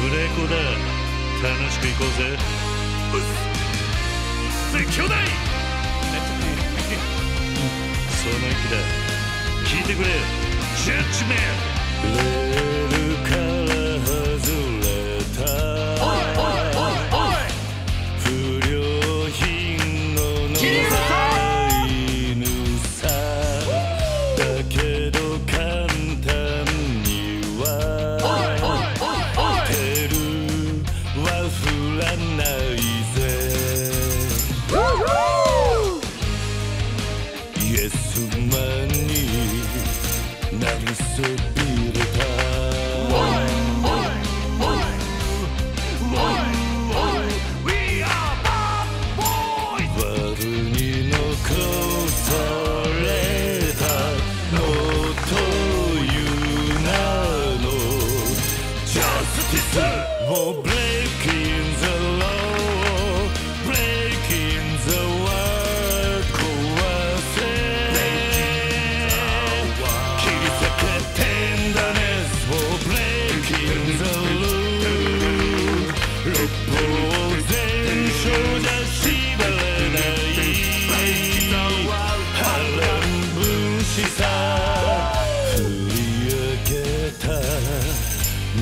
ブレーコだ楽しく行こうぜ。絶叫台その息だ。聞いてくれジャッジメンレないぜ。イエスマンになりそびれた。悪に残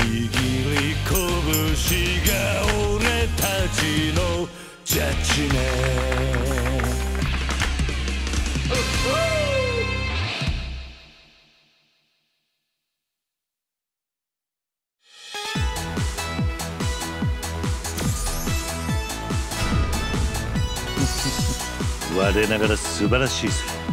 握り拳が俺たちのジャッジメン我ながら素晴らしいさ